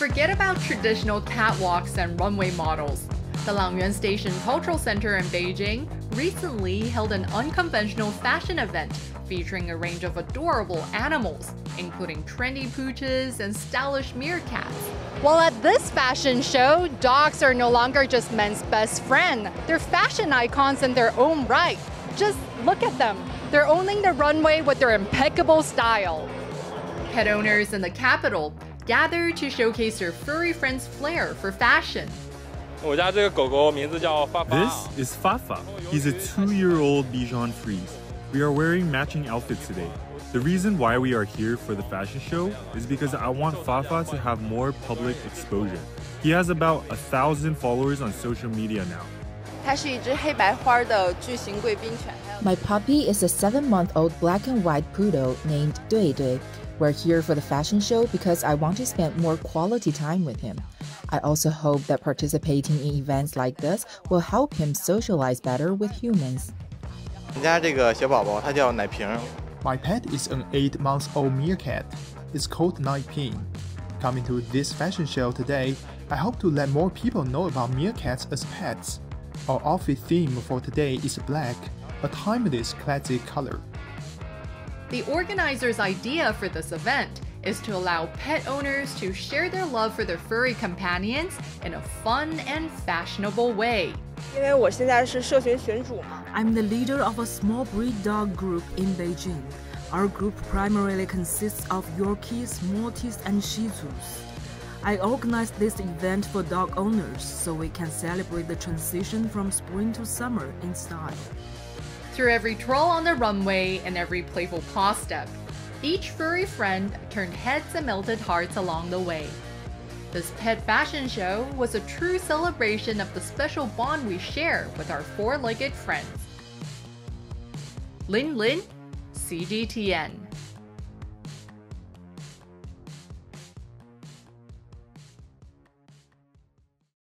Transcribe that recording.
Forget about traditional catwalks and runway models. The Langyuan Station Cultural Center in Beijing recently held an unconventional fashion event featuring a range of adorable animals, including trendy pooches and stylish meerkats. While at this fashion show, dogs are no longer just men's best friend. They're fashion icons in their own right. Just look at them. They're owning the runway with their impeccable style. Pet owners in the capital gather to showcase their furry friends' flair for fashion. This is Fafa. He's a two-year-old Bichon Frise. We are wearing matching outfits today. The reason why we are here for the fashion show is because I want Fafa to have more public exposure. He has about a thousand followers on social media now. My puppy is a seven-month-old black and white poodle named Dui Dui. We're here for the fashion show because I want to spend more quality time with him. I also hope that participating in events like this will help him socialize better with humans. My pet is an 8-month-old meerkat. It's called Naiping. Coming to this fashion show today, I hope to let more people know about meerkats as pets. Our outfit theme for today is black, a timeless classic color. The organizers' idea for this event is to allow pet owners to share their love for their furry companions in a fun and fashionable way. I'm the leader of a small breed dog group in Beijing. Our group primarily consists of Yorkies, Maltese, and Shih Tzus. I organized this event for dog owners so we can celebrate the transition from spring to summer in style. Through every twirl on the runway and every playful paw step, each furry friend turned heads and melted hearts along the way. This pet fashion show was a true celebration of the special bond we share with our four-legged friends. Lin Lin, CGTN.